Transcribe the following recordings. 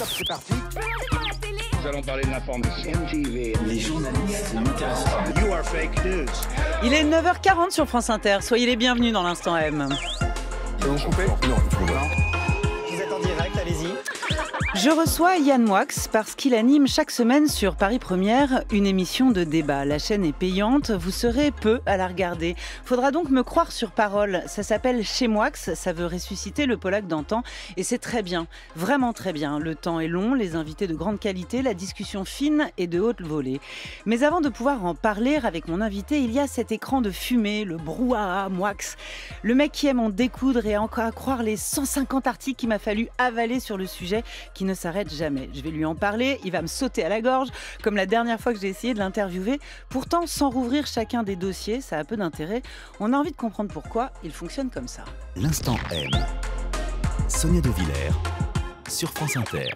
top, c'est parti. Nous allons parler de l'information. Les journalistes ne m'intéressent pas. You are fake news. Il est 9h40 sur France Inter. Soyez les bienvenus dans l'instant M. Vous coupez Non, Vous Je reçois Yann Moix parce qu'il anime chaque semaine sur Paris Première une émission de débat. La chaîne est payante, vous serez peu à la regarder. Faudra donc me croire sur parole. Ça s'appelle Chez Moix, ça veut ressusciter le Polac d'antan et c'est très bien, vraiment très bien. Le temps est long, les invités de grande qualité, la discussion fine et de haute volée. Mais avant de pouvoir en parler avec mon invité, il y a cet écran de fumée, le brouhaha Moix. Le mec qui aime en découdre et encore à croire les 150 articles qu'il m'a fallu avaler sur le sujet qui ne s'arrête jamais. Je vais lui en parler, il va me sauter à la gorge, comme la dernière fois que j'ai essayé de l'interviewer. Pourtant, sans rouvrir chacun des dossiers, ça a peu d'intérêt. On a envie de comprendre pourquoi il fonctionne comme ça. L'instant M. Sonia De Villers sur France Inter.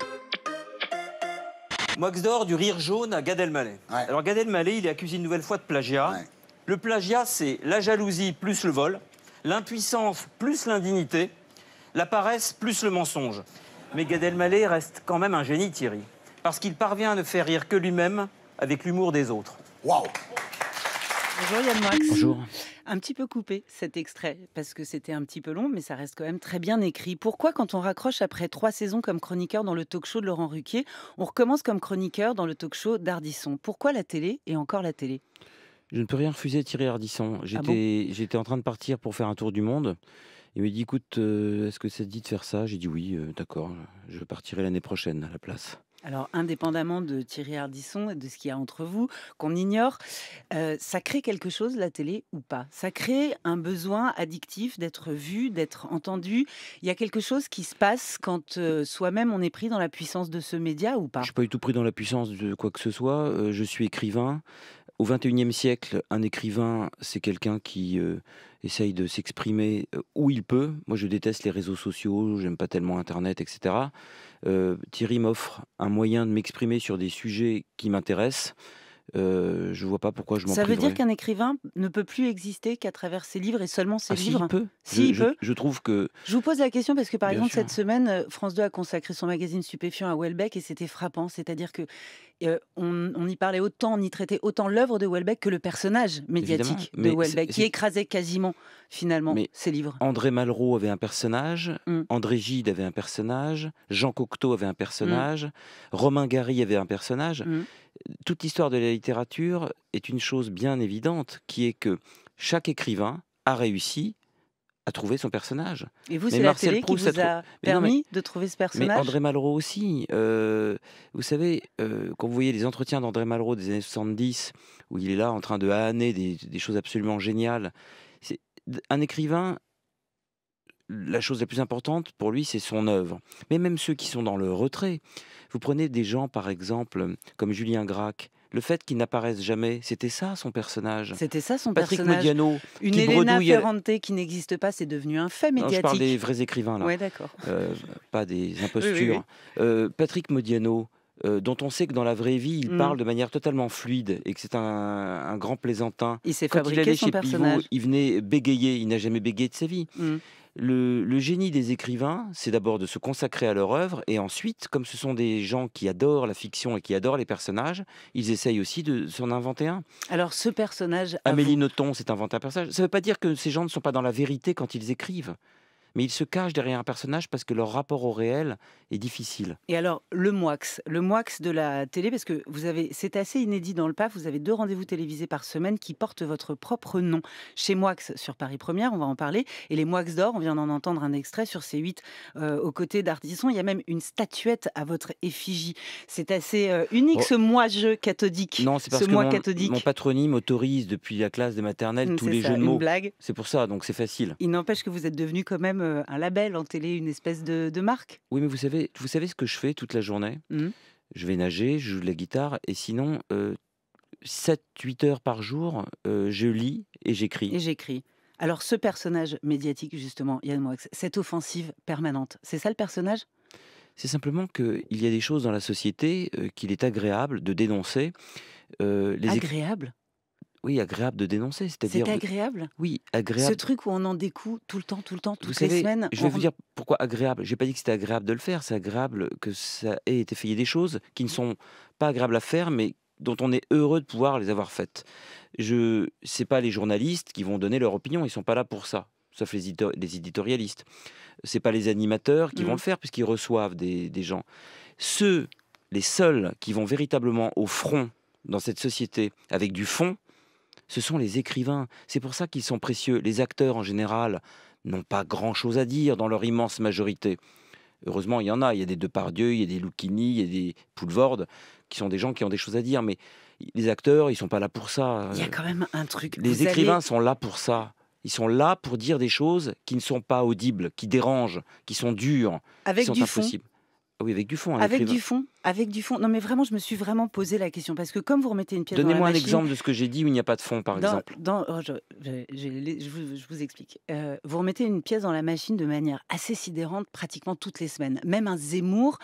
Mox d'or du rire jaune à Gad Elmaleh. Ouais. Alors Gad Elmaleh, il est accusé une nouvelle fois de plagiat. Ouais. Le plagiat, c'est la jalousie plus le vol, l'impuissance plus l'indignité, la paresse plus le mensonge. Mais Gad Elmaleh reste quand même un génie, Thierry, parce qu'il parvient à ne faire rire que lui-même avec l'humour des autres. Waouh Bonjour Yann Moix. Bonjour. Un petit peu coupé cet extrait parce que c'était un petit peu long, mais ça reste quand même très bien écrit. Pourquoi, quand on raccroche après trois saisons comme chroniqueur dans le talk show de Laurent Ruquier, on recommence comme chroniqueur dans le talk show d'Ardisson? Pourquoi la télé et encore la télé? Je ne peux rien refuser Thierry Ardisson. Ah j'étais en train de partir pour faire un tour du monde. Il me dit écoute, euh, est-ce que ça te dit de faire ça? J'ai dit oui, euh, d'accord, je partirai l'année prochaine à la place. Alors, indépendamment de Thierry Ardisson et de ce qu'il y a entre vous, qu'on ignore, euh, ça crée quelque chose, la télé, ou pas? Ça crée un besoin addictif d'être vu, d'être entendu? Il y a quelque chose qui se passe quand euh, soi-même on est pris dans la puissance de ce média ou pas? Je suis pas du tout pris dans la puissance de quoi que ce soit. euh, je suis écrivain. Au XXIe siècle, un écrivain, c'est quelqu'un qui euh, essaye de s'exprimer euh, où il peut. Moi, je déteste les réseaux sociaux, j'aime pas tellement Internet, etc. Euh, Thierry m'offre un moyen de m'exprimer sur des sujets qui m'intéressent. Euh, je vois pas pourquoi je m'en Ça veut priverais. dire qu'un écrivain ne peut plus exister qu'à travers ses livres et seulement ses Ah, si, livres? il peut. Si, je, il je- peut. je trouve que Je vous pose la question parce que par Bien exemple sûr. cette semaine, France 2 a consacré son magazine Stupéfiant à Welbeck et c'était frappant. C'est-à-dire que euh, on, on y parlait autant, on y traitait autant l'œuvre de Welbeck que le personnage médiatique de Welbeck, qui écrasait quasiment finalement Mais- ses livres. André Malraux avait un personnage, Mm. André Gide avait un personnage, Jean Cocteau avait un personnage, Romain Gary avait un personnage. Mm. Toute l'histoire de la littérature est une chose bien évidente, qui est que chaque écrivain a réussi à trouver son personnage. Et vous, mais c'est la télé qui Proust a vous a Mais non, mais- permis de trouver ce Mais personnage? André Malraux aussi. euh, vous savez, euh, quand vous voyez les entretiens d'André Malraux des années 70, où il est là en train de haner des, des choses absolument géniales, c'est- un écrivain, la chose la plus importante pour lui, c'est son œuvre. Mais même ceux qui sont dans le retrait, vous prenez des gens, par exemple, comme Julien Gracq, le fait qu'il n'apparaisse jamais, c'était ça son personnage. C'était ça son Patrick personnage. Modiano, Une qui Elena bredouille Ferrante qui n'existe pas, c'est devenu un fait non, je médiatique. parle des vrais écrivains là. Ouais, d'accord. Euh, pas des oui, impostures. oui. Euh, Patrick Modiano, euh, dont on sait que dans la vraie vie, il Mm. parle de manière totalement fluide et que c'est un, un grand plaisantin. Il s'est Quand il fabriqué allait son chez Pivot, personnage. il venait bégayer. Il n'a jamais bégayé de sa vie. Mm. Le, le génie des écrivains, c'est d'abord de se consacrer à leur œuvre et ensuite, comme ce sont des gens qui adorent la fiction et qui adorent les personnages, ils essayent aussi de s'en inventer un. Alors ce personnage, Amélie vous- Nothomb s'est inventé un personnage. Ça ne veut pas dire que ces gens ne sont pas dans la vérité quand ils écrivent, mais ils se cachent derrière un personnage parce que leur rapport au réel est difficile. Et alors, le moix, le moix de la télé, parce que vous avez, c'est assez inédit dans le PAF, vous avez deux rendez-vous télévisés par semaine qui portent votre propre nom. Chez Moix sur Paris Première, on va en parler, et les Moix d'or, on vient d'en entendre un extrait sur C8 euh, aux côtés d'Ardisson. Il y a même une statuette à votre effigie. C'est assez euh, unique Oh. ce moi-je cathodique. Non, c'est parce ce que moi mon, cathodique. mon patronyme autorise depuis la classe des maternelles Mm, tous les ça, jeux de mots. C'est pour ça, donc c'est facile. Il n'empêche que vous êtes devenu quand même euh, un label en télé, une espèce de, de marque. Oui, mais vous savez, vous savez ce que je fais toute la journée? Mhm. Je vais nager, je joue de la guitare, et sinon, 7-8 heures par jour, euh, je lis et j'écris. Et j'écris. Alors ce personnage médiatique, justement, Yann Moix, cette offensive permanente, c'est ça le personnage? C'est simplement qu'il y a des choses dans la société euh, qu'il est agréable de dénoncer. Euh, les Agréable? Oui, agréable de dénoncer. C'est-à-dire, C'est agréable? oui, Ce agréable. truc où on en découle tout le temps, tout le temps, Vous toutes les savez, semaines. je vais on vous dire pourquoi agréable. J'ai pas dit que c'était agréable de le faire. C'est agréable que ça ait été fait. Il y a des choses qui ne sont pas agréables à faire, mais dont on est heureux de pouvoir les avoir faites. Je, c'est pas les journalistes qui vont donner leur opinion. Ils sont pas là pour ça, sauf les, les éditorialistes. C'est pas les animateurs qui vont le faire puisqu'ils reçoivent des, des gens. Ceux, les seuls qui vont véritablement au front dans cette société avec du fond, ce sont les écrivains. C'est pour ça qu'ils sont précieux. Les acteurs en général n'ont pas grand-chose à dire dans leur immense majorité. Heureusement, il y en a. Il y a des Depardieu, il y a des Lucchini, il y a des Poulvord, qui sont des gens qui ont des choses à dire. Mais les acteurs, ils sont pas là pour ça. Il y a quand même un truc. Les vous écrivains sont là pour ça. Ils sont là pour dire des choses qui ne sont pas audibles, qui dérangent, qui sont dures, avec qui sont du fond. impossibles. Oui, avec du fond. Avec du fond, avec du fond. Non, mais vraiment, je me suis vraiment posé la question parce que comme vous remettez une pièce dans la Donnez-moi un machine, exemple de ce que j'ai dit où il n'y a pas de fond, par dans- exemple. dans- oh, je, je- je- je vous, je vous explique. Euh, vous remettez une pièce dans la machine de manière assez sidérante pratiquement toutes les semaines. Même un Zemmour,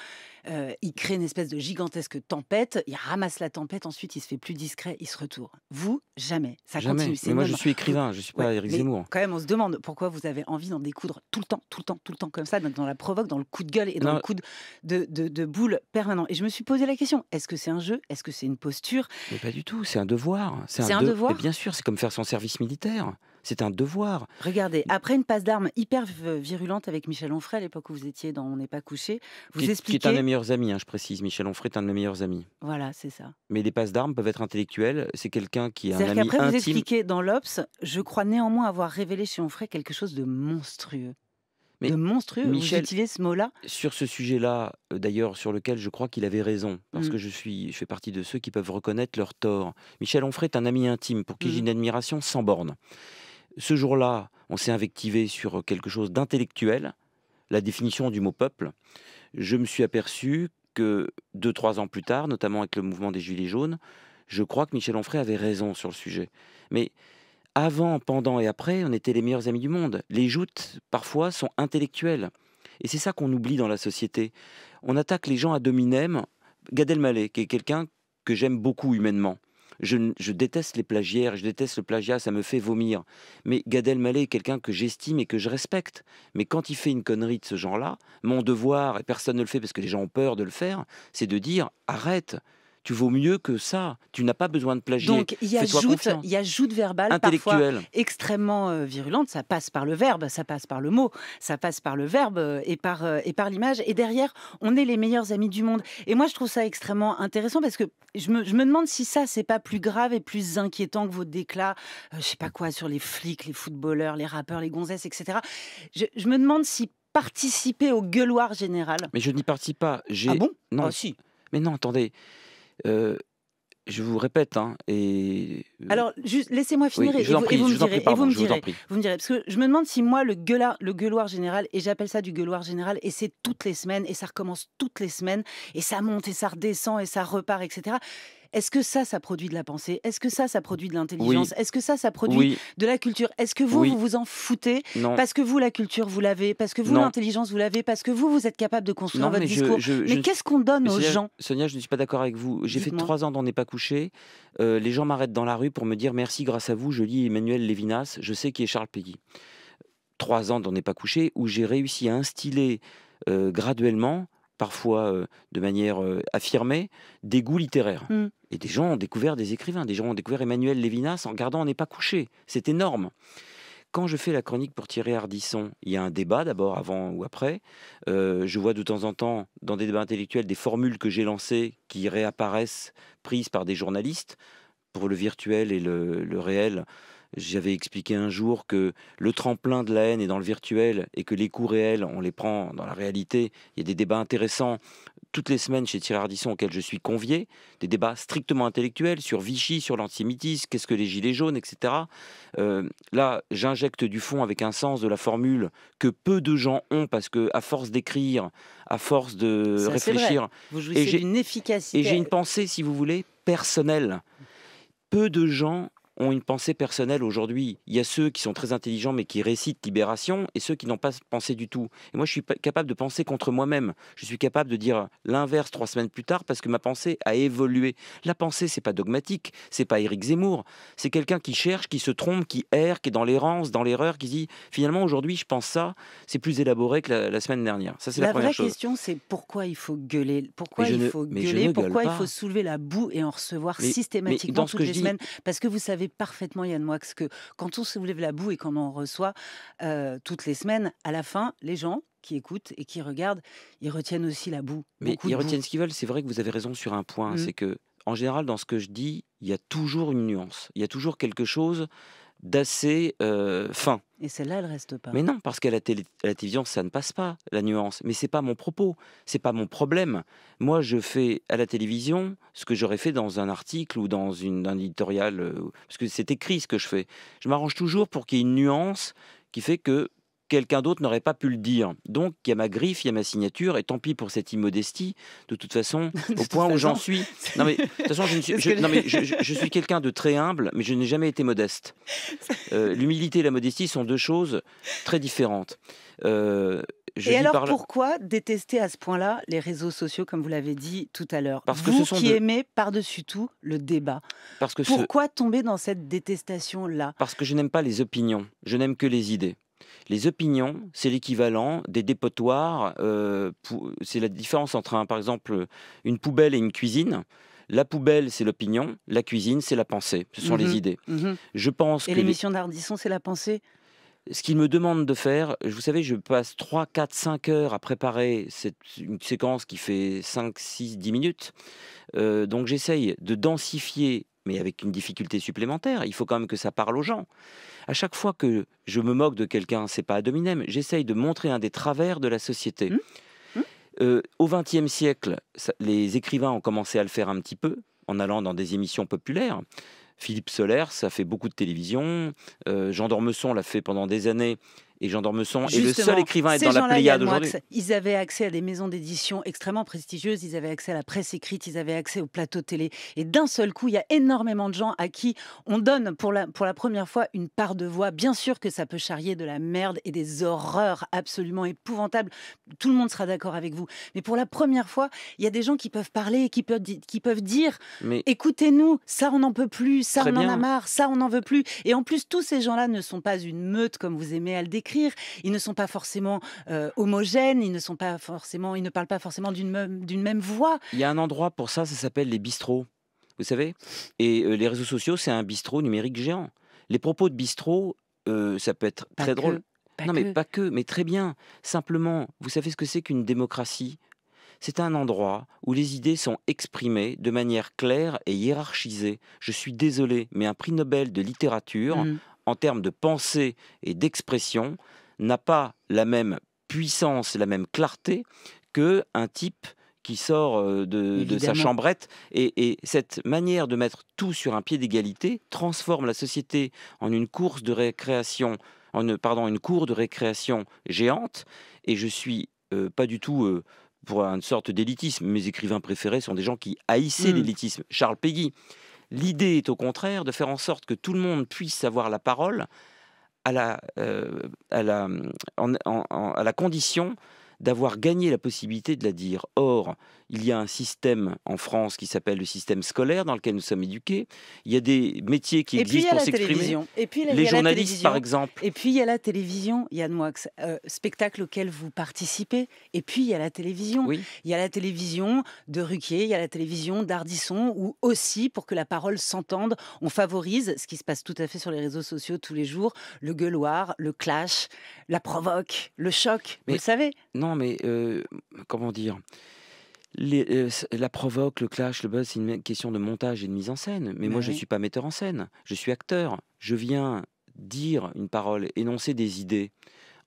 euh, il crée une espèce de gigantesque tempête, il ramasse la tempête, ensuite il se fait plus discret, il se retourne. Vous, jamais. Ça Jamais. continue. Mais moi, je suis écrivain, je ne suis pas Ouais, mais Zemmour. Quand même, on se demande pourquoi vous avez envie d'en découdre tout le temps, tout le temps, tout le temps, comme ça, dans la provoque, dans le coup de gueule et dans Non. le coup de, de, de- de boule permanent. Et je me suis posé la question est-ce que c'est un jeu Est-ce que c'est une posture? Mais pas du tout, c'est un devoir. C'est un de- devoir Bien sûr, c'est comme faire son service militaire. C'est un devoir. Regardez, après une passe d'armes hyper virulente avec Michel Onfray, à l'époque où vous étiez dans On n'est pas couché, vous qui, est- qui expliquez. est un de mes meilleurs amis, hein, je précise. Michel Onfray est un de mes meilleurs amis. Voilà, c'est ça. Mais les passes d'armes peuvent être intellectuelles. C'est quelqu'un qui est un ami qu'après, vous expliquez dans l'Obs, je crois néanmoins avoir révélé chez Onfray quelque chose de monstrueux. Mais de monstrueux, Michel- vous utilisez ce mot-là? Sur ce sujet-là, euh, d'ailleurs, sur lequel je crois qu'il avait raison, parce Mm. que je, suis, je fais partie de ceux qui peuvent reconnaître leur tort. Michel Onfray est un ami intime pour qui j'ai Mhm. une admiration sans borne. Ce jour-là, on s'est invectivé sur quelque chose d'intellectuel, la définition du mot peuple. Je me suis aperçu que deux, trois ans plus tard, notamment avec le mouvement des Gilets jaunes, je crois que Michel Onfray avait raison sur le sujet. Mais avant, pendant et après, on était les meilleurs amis du monde. Les joutes, parfois, sont intellectuelles. Et c'est ça qu'on oublie dans la société. On attaque les gens à dominem. Gad Elmaleh, qui est quelqu'un que j'aime beaucoup humainement. Je, déteste les plagiaires, je déteste le plagiat, ça me fait vomir. Mais Gad Elmaleh est quelqu'un que j'estime et que je respecte. Mais quand il fait une connerie de ce genre-là, mon devoir, et personne ne le fait parce que les gens ont peur de le faire, c'est de dire arrête, tu vaux mieux que ça. Tu n'as pas besoin de plagier. Donc, il y a joute, il y a joute verbale parfois Intellectuel. extrêmement euh, virulente. Ça passe par le verbe, ça passe par le mot, ça passe par le verbe euh, et par, euh, et par l'image. Et derrière, on est les meilleurs amis du monde. Et moi, je trouve ça extrêmement intéressant parce que je me, je me demande si ça, c'est pas plus grave et plus inquiétant que vos déclats, euh, je sais pas quoi, sur les flics, les footballeurs, les rappeurs, les gonzesses, etc. Je, je me demande si participer au gueuloir général. Mais je n'y participe pas. J'ai... Ah bon? Non, Ah, si. Mais non, attendez. Euh, je vous répète, hein, et euh, Alors, juste laissez-moi oui, finir et, je vous et prie, vous me direz. et vous me vous direz. Vous me direz, parce que je me demande si moi, le, gueula- le gueuloir général, et j'appelle ça du gueuloir général, et c'est toutes les semaines, et ça recommence toutes les semaines, et ça monte, et ça redescend, et ça repart, etc. Est-ce que ça, ça produit de la pensée? Est-ce que ça, ça produit de l'intelligence? Est-ce que ça, ça produit Oui, de la culture? Est-ce que vous, Oui. vous vous en foutez non, Parce que vous, la culture, vous l'avez? Parce que vous, l'intelligence, vous l'avez? Parce que vous, vous êtes capable de construire non, votre mais discours? je- je Mais qu'est-ce qu'on donne mais aux Sonia, gens? Sonia, je ne suis pas d'accord avec vous. J'ai fait trois ans d'On n'est pas couché. Euh, les gens m'arrêtent dans la rue pour me dire merci, grâce à vous, je lis Emmanuel Lévinas, je sais qui est Charles Péguy. Trois ans d'On n'est pas couché, où j'ai réussi à instiller euh, graduellement, parfois euh, de manière euh, affirmée, des goûts littéraires. Hmm. Et des gens ont découvert des écrivains, des gens ont découvert Emmanuel Lévinas en regardant On n'est pas couché. C'est énorme. Quand je fais la chronique pour Thierry Ardisson, il y a un débat d'abord, avant ou après. Euh, je vois de temps en temps, dans des débats intellectuels, des formules que j'ai lancées qui réapparaissent prises par des journalistes. Pour le virtuel et le, le réel, j'avais expliqué un jour que le tremplin de la haine est dans le virtuel et que les coups réels, on les prend dans la réalité. Il y a des débats intéressants toutes les semaines chez Thierry Ardisson auxquels je suis convié, des débats strictement intellectuels sur Vichy, sur l'antisémitisme, qu'est-ce que les gilets jaunes, etc. Euh, là, j'injecte du fond avec un sens de la formule que peu de gens ont parce que à force d'écrire, à force de Ça, réfléchir, Vous jouissez d'une efficacité. et j'ai une pensée, si vous voulez, personnelle. Peu de gens ont une pensée personnelle aujourd'hui. Il y a ceux qui sont très intelligents mais qui récitent Libération et ceux qui n'ont pas pensé du tout. Et moi, je suis capable de penser contre moi-même. Je suis capable de dire l'inverse trois semaines plus tard parce que ma pensée a évolué. La pensée, c'est pas dogmatique, c'est pas Éric Zemmour. C'est quelqu'un qui cherche, qui se trompe, qui erre, qui est dans l'errance, dans l'erreur, qui dit finalement aujourd'hui, je pense ça. C'est plus élaboré que la, la semaine dernière. Ça, c'est la, La première vraie chose. question, c'est pourquoi il faut gueuler Pourquoi Mais il ne- faut gueuler gueule Pourquoi il faut soulever la boue et en recevoir Mais- mais systématiquement dans ce toutes que les dis- semaines? Parce que vous savez parfaitement, Yann Moix, que quand on soulève la boue et qu'on en reçoit euh, toutes les semaines, à la fin, les gens qui écoutent et qui regardent, ils retiennent aussi la boue. Mais ils boue. retiennent ce qu'ils veulent. C'est vrai que vous avez raison sur un point. Mhm. C'est que, en général, dans ce que je dis, il y a toujours une nuance. Il y a toujours quelque chose d'assez euh, fin. Et celle-là, elle reste pas. Mais non, parce qu'à la, télé- à la télévision, ça ne passe pas, la nuance. Mais c'est pas mon propos, c'est pas mon problème. Moi, je fais à la télévision ce que j'aurais fait dans un article ou dans une, un éditorial, euh, parce que c'est écrit ce que je fais. Je m'arrange toujours pour qu'il y ait une nuance qui fait que quelqu'un d'autre n'aurait pas pu le dire. Donc, il y a ma griffe, il y a ma signature, et tant pis pour cette immodestie. De toute façon, au toute point où j'en suis. Non, mais de toute façon, je, ne suis- je- non, mais je- suis quelqu'un de très humble, mais je n'ai jamais été modeste. Euh, L'humilité et la modestie sont deux choses très différentes. Euh, je et alors par pourquoi détester à ce point-là les réseaux sociaux, comme vous l'avez dit tout à l'heure? Parce que Vous ce sont qui de- aimez par-dessus tout le débat, parce que, ce- pourquoi tomber dans cette détestation-là? Parce que je n'aime pas les opinions, je n'aime que les idées. Les opinions, c'est l'équivalent des dépotoirs. euh, c'est la différence entre, un, par exemple, une poubelle et une cuisine. La poubelle, c'est l'opinion. La cuisine, c'est la pensée. Ce sont Mhm. les idées. Mhm. Je pense Et que les- l'émission d'Ardisson, c'est la pensée? Ce qu'il me demande de faire, vous savez, je passe 3, 4, 5 heures à préparer cette, une séquence qui fait 5, 6, 10 minutes. Euh, donc j'essaye de densifier, mais avec une difficulté supplémentaire. Il faut quand même que ça parle aux gens. À chaque fois que je me moque de quelqu'un, c'est pas ad hominem, j'essaye de montrer un des travers de la société. Mmh. Mmh. Euh, au XXe siècle, ça- les écrivains ont commencé à le faire un petit peu, en allant dans des émissions populaires. Philippe Soler, ça fait beaucoup de télévision. Euh, Jean d'Ormesson l'a fait pendant des années. Et Jean d'Ormesson est le seul Justement, écrivain à être dans la Pléiade aujourd'hui. Ils avaient accès à des maisons d'édition extrêmement prestigieuses, ils avaient accès à la presse écrite, ils avaient accès au plateau télé. Et d'un seul coup, il y a énormément de gens à qui on donne pour la, pour la première fois une part de voix. Bien sûr que ça peut charrier de la merde et des horreurs absolument épouvantables. Tout le monde sera d'accord avec vous. Mais pour la première fois, il y a des gens qui peuvent parler qui peuvent, qui peuvent dire Mais écoutez-nous, ça on n'en peut plus, ça on en a marre, ça on n'en veut plus. Et en plus, tous ces gens-là ne sont pas une meute comme vous aimez à le décrire. Ils ne sont pas forcément euh, homogènes, ils ne sont pas forcément, ils ne parlent pas forcément d'une même, voix. il y a un endroit pour ça, ça s'appelle les bistrots. Vous savez? Et euh, les réseaux sociaux, c'est un bistrot numérique géant. Les propos de bistrot, euh, ça peut être Pas très que, drôle. non, que. mais pas que, mais très bien. Simplement, vous savez ce que c'est qu'une démocratie? C'est un endroit où les idées sont exprimées de manière claire et hiérarchisée. Je suis désolé, mais un prix Nobel de littérature, Mm. En termes de pensée et d'expression, n'a pas la même puissance, la même clarté que un type qui sort euh, de, de sa chambrette. Et, et cette manière de mettre tout sur un pied d'égalité transforme la société en une course de récréation, en une, pardon, une cour de récréation géante. Et je suis euh, pas du tout euh, pour une sorte d'élitisme. Mes écrivains préférés sont des gens qui haïssaient Mm. l'élitisme. Charles Péguy. L'idée est au contraire de faire en sorte que tout le monde puisse avoir la parole à la, euh, condition d'avoir gagné la possibilité de la dire. Or, il y a un système en France qui s'appelle le système scolaire dans lequel nous sommes éduqués. Il y a des métiers qui Et existent pour s'exprimer. Et puis Les journalistes, par exemple. Et puis il y a la télévision, Yann Moix, euh, spectacle auquel vous participez. Et puis il y a la télévision. Oui. Il y a la télévision de Ruquier, il y a la télévision d'Ardisson, où aussi, pour que la parole s'entende, on favorise ce qui se passe tout à fait sur les réseaux sociaux tous les jours, le gueuloir, le clash, la provoque, le choc. Mais- vous le savez Non, mais euh, comment dire? Les- euh, La provoque, le clash, le buzz, c'est une question de montage et de mise en scène. Mais moi, je ne suis pas metteur en scène. Je suis acteur. Je viens dire une parole, énoncer des idées.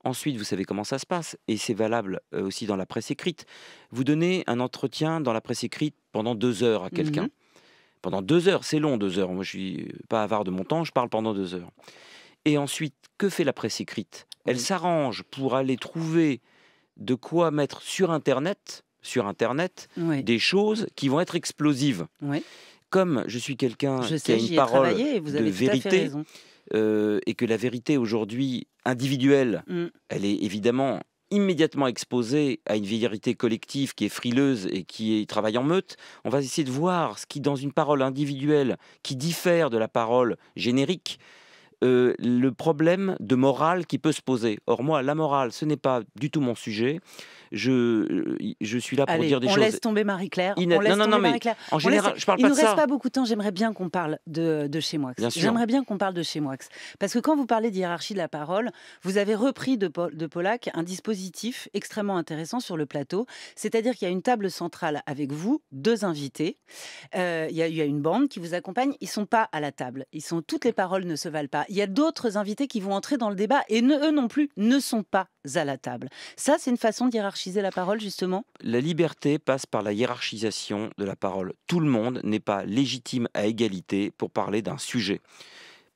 Ensuite, vous savez comment ça se passe. Et c'est valable euh, aussi dans la presse écrite. Vous donnez un entretien dans la presse écrite pendant deux heures à quelqu'un. Mhm. Pendant deux heures, c'est long, deux heures. Moi, je suis pas avare de mon temps, je parle pendant deux heures. Et ensuite, que fait la presse écrite? Elle Oui. s'arrange pour aller trouver de quoi mettre sur Internet, sur Internet, Oui. des choses qui vont être explosives. Oui. comme je suis quelqu'un qui a une parole vous de avez vérité, euh, et que la vérité aujourd'hui individuelle, Mm. elle est évidemment immédiatement exposée à une vérité collective qui est frileuse et qui est- travaille en meute, on va essayer de voir ce qui, dans une parole individuelle qui diffère de la parole générique, euh, le problème de morale qui peut se poser. Or, moi, la morale, ce n'est pas du tout mon sujet. Je, euh, je suis là pour Allez, dire des on choses. laisse tomber Marie-Claire. Inna- On laisse Non, non, mais Marie-Claire. En On laisse- général, je parle Il pas nous de reste ça. pas beaucoup de temps. J'aimerais bien qu'on parle de, de chez Moix. Bien sûr. J'aimerais bien qu'on parle de chez Moix. Parce que quand vous parlez de hiérarchie de la parole, vous avez repris de, Paul- de Pollack un dispositif extrêmement intéressant sur le plateau. C'est-à-dire qu'il y a une table centrale avec vous, deux invités. Euh, il, y a, il y a une bande qui vous accompagne. Ils sont pas à la table. Ils sont, toutes les paroles ne se valent pas. Il y a d'autres invités qui vont entrer dans le débat et ne- eux non plus ne sont pas à la table. Ça, c'est une façon de hiérarchiser la parole, justement? La liberté passe par la hiérarchisation de la parole. Tout le monde n'est pas légitime à égalité pour parler d'un sujet.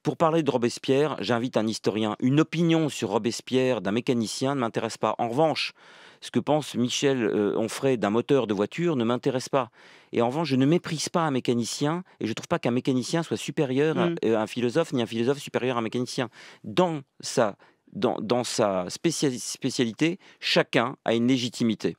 Pour parler de Robespierre, j'invite un historien. Une opinion sur Robespierre d'un mécanicien ne m'intéresse pas. En revanche, ce que pense Michel euh, Onfray d'un moteur de voiture ne m'intéresse pas. Et en revanche, je ne méprise pas un mécanicien et je ne trouve pas qu'un mécanicien soit supérieur à- Mm. à un philosophe, ni un philosophe supérieur à un mécanicien. Dans sa, dans, dans sa spécia- spécialité, chacun a une légitimité.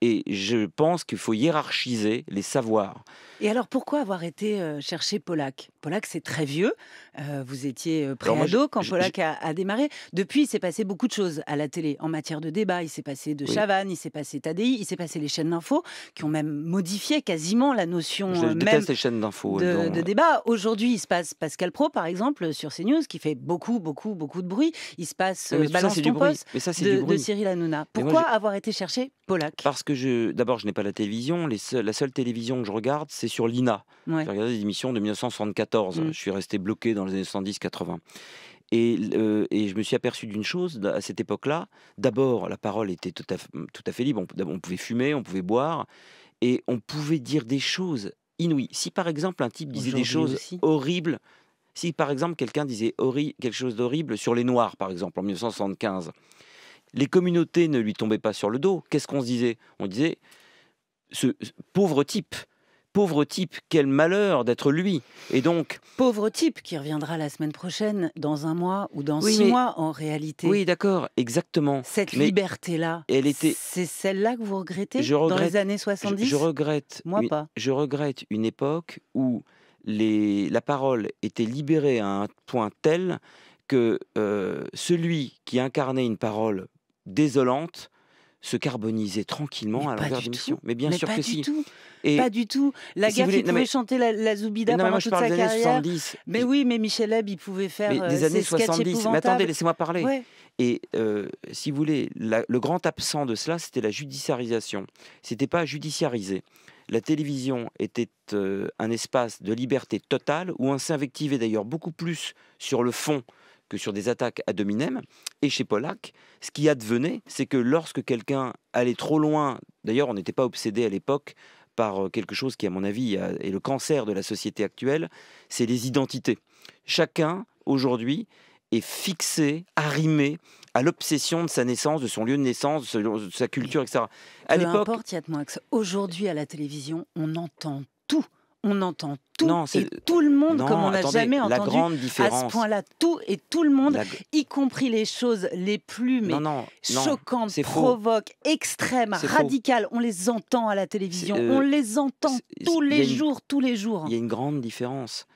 Et je pense qu'il faut hiérarchiser les savoirs. Et alors, pourquoi avoir été euh, chercher Pollack Pollack, c'est très vieux. Euh, vous étiez euh, préado quand Pollack a, a démarré. Depuis, il s'est passé beaucoup de choses à la télé en matière de débat. Il s'est passé de Oui. Chavannes, il s'est passé Tadei, il s'est passé les chaînes d'infos qui ont même modifié quasiment la notion Je même déteste les chaînes d'infos. de, débat. Aujourd'hui, il se passe Pascal Pro, par exemple, sur CNews, qui fait beaucoup, beaucoup, beaucoup de bruit. Il se passe mais ça, Balance ton poste Mais ça, de. Cyril Hanouna. Moi, Pourquoi avoir été chercher Pollack Parce que je, d'abord, je n'ai pas la télévision. Les seuls- la seule télévision que je regarde, c'est sur l'INA. Ouais. J'ai regardé des émissions de 1974. Mm. Je suis resté bloqué dans les années 70-80. Et, euh, et je me suis aperçu d'une chose à cette époque-là. D'abord, la parole était tout à, tout à fait libre. On, on pouvait fumer, on pouvait boire, et on pouvait dire des choses inouïes. Si par exemple un type disait des choses aussi. horribles, si par exemple quelqu'un disait quelque chose d'horrible sur les Noirs, par exemple, en 1975, les communautés ne lui tombaient pas sur le dos. Qu'est-ce qu'on se disait? On disait ce, ce pauvre type, pauvre type, quel malheur d'être lui. Et donc, Pauvre type qui reviendra la semaine prochaine, dans un mois ou dans Oui, six mais- mois en réalité. oui, d'accord, exactement. Cette liberté-là, elle était- c'est celle-là que vous regrettez Je dans regrette- les années Je, 70 je regrette. Moi une, pas. je regrette une époque où les, la parole était libérée à un point tel que euh, celui qui incarnait une parole désolante se carbonisait tranquillement Mais à d'émission. tout. Mais bien Mais sûr pas que du si. tout. Et, Pas du tout. La si il non, pouvait mais- chanter la, la Zoubida non, pendant moi toute sa des carrière. 70. Mais oui, mais Michel Leb, il pouvait faire Mais euh, des années ses sketchs 70. Mais attendez, laissez-moi parler. Ouais. Et euh, si vous voulez, la- le grand absent de cela, c'était la judiciarisation. C'était pas judiciarisé. La télévision était euh, un espace de liberté totale où on s'invectivait d'ailleurs beaucoup plus sur le fond que sur des attaques ad hominem. Et chez Pollack, ce qui advenait, c'est que lorsque quelqu'un allait trop loin, d'ailleurs on n'était pas obsédé à l'époque par euh, quelque chose qui, à mon avis, a- est le cancer de la société actuelle, c'est les identités. Chacun, aujourd'hui, est fixé, arrimé à l'obsession de sa naissance, de son lieu de naissance, de sa- culture, etc. À l'époque. Aujourd'hui, à la télévision, on entend tout. On entend tout. Non, et tout le monde, non, comme on n'a jamais la entendu à ce point-là. Tout et tout le monde, la- y compris les choses les plus mais non, choquantes, faux. provoques, extrêmes, faux. radicales. On les entend à la télévision. Euh, on les entend tous les une- jours, tous les jours. Il y a une grande différence.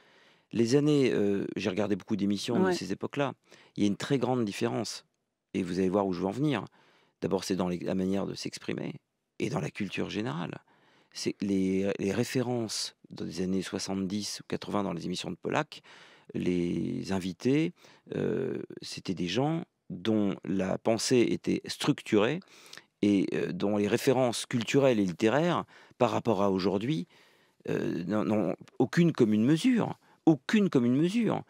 Les années, euh, j'ai regardé beaucoup d'émissions Ouais. de ces époques-là. Il y a une très grande différence. Et vous allez voir où je veux en venir. D'abord, c'est dans les- la manière de s'exprimer et dans la culture générale. C'est les, les références dans les années 70 ou 80 dans les émissions de Pollack, les invités, euh, c'était des gens dont la pensée était structurée et euh, dont les références culturelles et littéraires par rapport à aujourd'hui euh, n'ont- aucune commune mesure. Aucune commune mesure.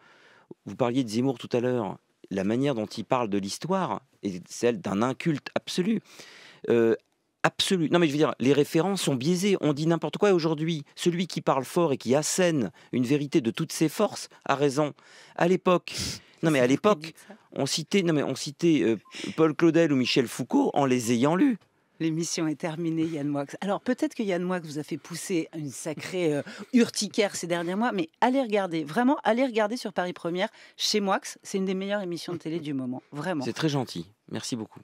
Vous parliez de Zemmour tout à l'heure. La manière dont il parle de l'histoire est celle d'un inculte absolu. Euh, absolu. Non, mais je veux dire, les références sont biaisées. On dit n'importe quoi. Et Aujourd'hui, celui qui parle fort et qui assène une vérité de toutes ses forces a raison. À l'époque, non, mais à l'époque, on citait, non, mais on citait euh, Paul Claudel ou Michel Foucault en les ayant lus. L'émission est terminée, Yann Moix. Alors peut-être que Yann Moix vous a fait pousser une sacrée euh, urticaire ces derniers mois, mais allez regarder, vraiment, allez regarder sur Paris Première chez Moix. C'est une des meilleures émissions de télé du moment, vraiment. C'est très gentil. Merci beaucoup.